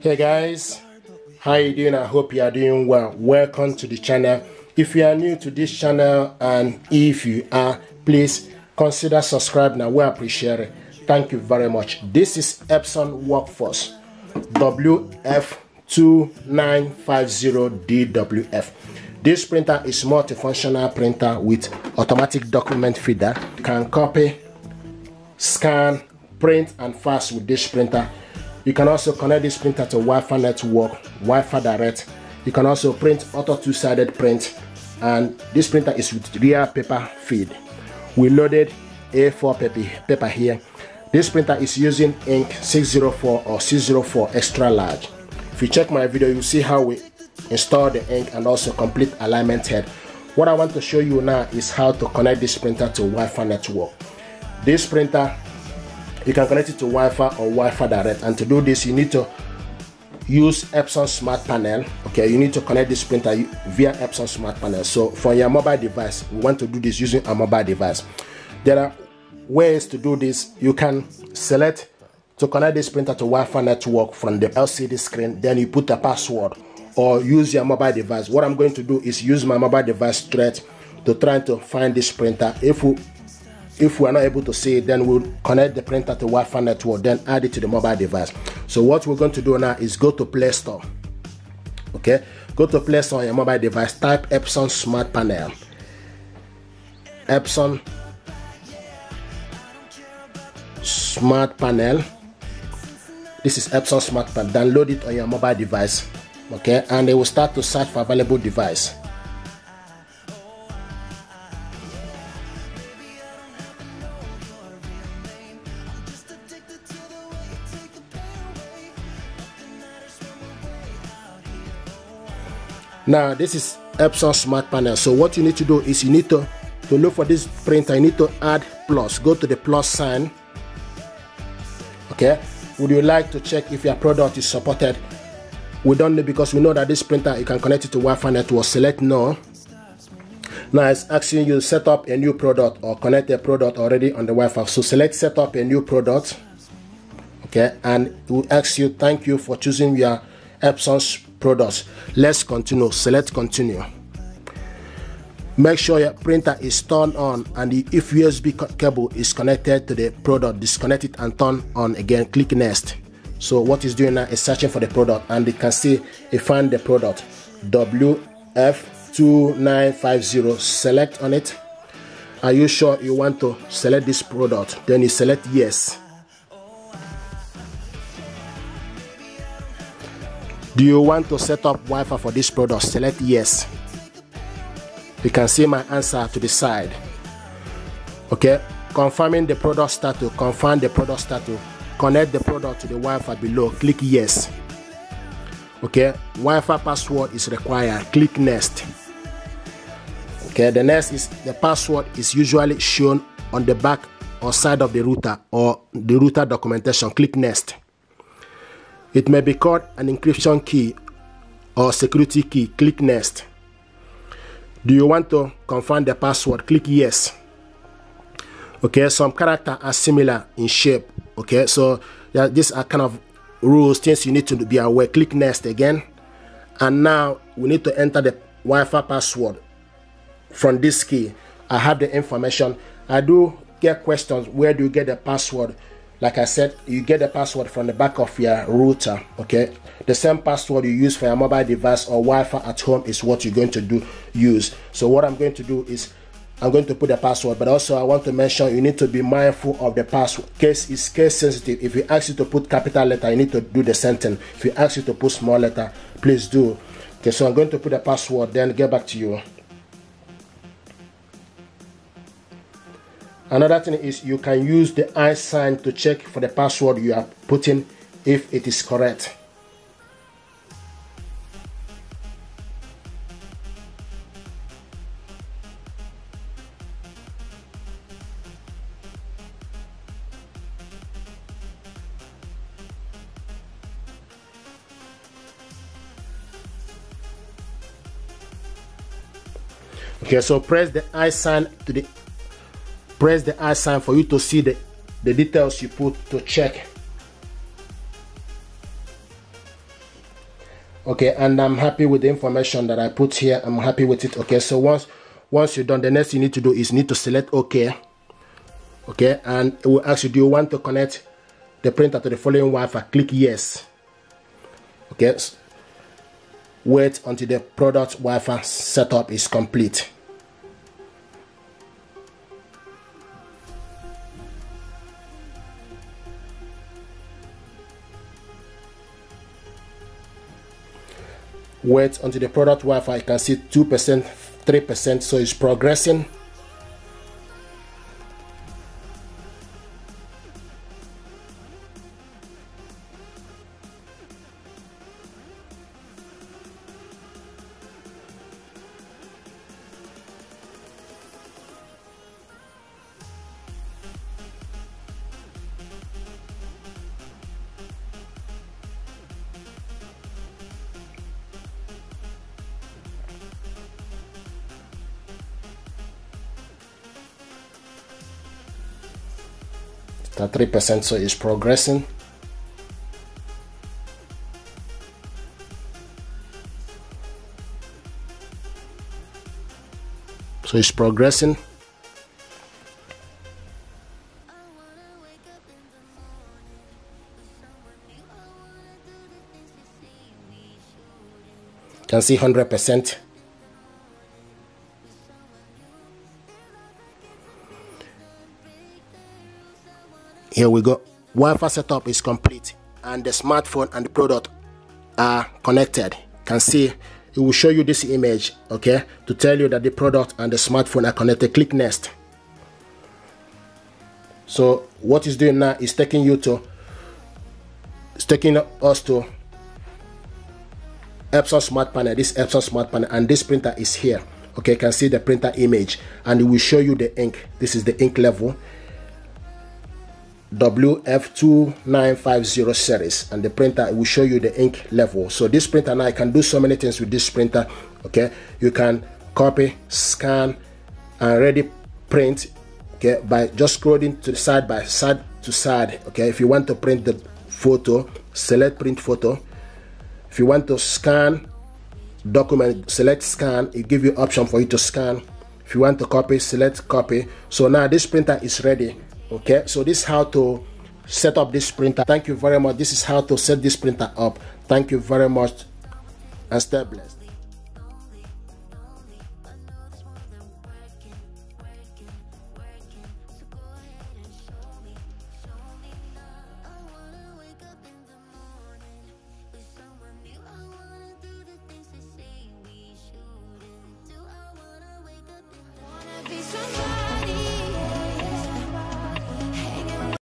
hey guys. How you doing? I hope you are doing well. Welcome to the channel. If you are new to this channel and if you are please consider subscribing. Now we appreciate it. Thank you very much. This is epson workforce wf2950dwf this printer is multifunctional printer with automatic document feeder can copy scan print and fax with this printer you can also connect this printer to Wi-Fi network, Wi-Fi direct. You can also print auto two-sided print and this printer is with real paper feed. We loaded A4 paper, paper here. This printer is using ink 604 or 604 extra large. If you check my video, you see how we install the ink and also complete alignment head. What I want to show you now is how to connect this printer to Wi-Fi network. This printer you can connect it to Wi-Fi or Wi-Fi direct. And to do this you need to use Epson smart panel. Okay you need to connect this printer via Epson smart panel. So for your mobile device we want to do this using a mobile device. There are ways to do this. You can select to connect this printer to Wi-Fi network from the LCD screen then you put a password or use your mobile device. What I'm going to do is use my mobile device straight to try to find this printer. If we if we are not able to see it then we'll connect the printer to Wi-Fi network then add it to the mobile device. So what we're going to do now is go to Play Store okay? Go to Play Store on your mobile device type Epson Smart Panel. Epson Smart Panel. This is Epson Smart Panel. Download it on your mobile device okay? And it will start to search for available device now this is Epson smart panel. So what you need to do is you need to to look for this printer you need to add plus. Go to the plus sign. Okay? Would you like to check if your product is supported? We don't know because we know that this printer you can connect it to Wi-Fi network. Select no. Now it's asking you to set up a new product or connect a product already on the Wi-Fi. So select set up a new product. Okay? And it will ask you thank you for choosing your Epson's products. Let's continue. Select continue. Make sure your printer is turned on and if USB cable is connected to the product disconnect it and turn on again. Click next. So what it's doing now is searching for the product and you can see it find the product. WF2950 select on it. Are you sure you want to select this product? Then you select yes Do you want to set up Wi-Fi for this product? Select yes. You can see my answer to the side. Okay, confirming the product status, confirm the product status, connect the product to the Wi-Fi below, click yes. Okay, Wi-Fi password is required, click next. Okay, the next is the password is usually shown on the back or side of the router or the router documentation, click next. It may be called an encryption key or security key. Click next. Do you want to confirm the password? Click yes. Okay, some characters are similar in shape. Okay, so yeah, these are kind of rules, things you need to be aware. Click next again. And now we need to enter the Wi-Fi password from this key. I have the information. I do get questions. Where do you get the password? Like I said, you get the password from the back of your router. Okay, the same password you use for your mobile device or Wi-Fi at home is what you're going to do use. So what I'm going to do is I'm going to put the password, but also I want to mention you need to be mindful of the password. Case is case sensitive. If you ask you to put capital letter, you need to do the sentence. If you ask you to put small letter, please do. Okay, so I'm going to put the password, then get back to you. Another thing is you can use the I sign to check for the password you are putting if it is correct. Okay, so press the I sign to the press the I sign for you to see the, the details you put to check. okay and i'm happy with the information that i put here. I'm happy with it okay? So once once you're done the next you need to do is need to select okay okay? And it will ask you do you want to connect the printer to the following wi-fi? Click yes okay? Wait until the product wi-fi setup is complete wait until the product Wi-Fi can see 2% 3% so it's progressing that 3% so it's progressing. So it's progressing. Can see 100% here we go. Wi-Fi setup is complete and the smartphone and the product are connected. Can see it will show you this image okay? To tell you that the product and the smartphone are connected. Click next. So what it's doing now is taking you to it's taking us to Epson smart panel. This Epson smart panel and this printer is here. Okay you can see the printer image and it will show you the ink. This is the ink level WF2950 series and the printer will show you the ink level. So this printer now I can do so many things with this printer okay? You can copy scan and ready print okay by just scrolling to the side by side to side okay? If you want to print the photo select print photo. If you want to scan document select scan it give you option for you to scan. If you want to copy select copy. So now this printer is ready okay so this is how to set up this printer. Thank you very much. This is how to set this printer up. Thank you very much. And stay blessed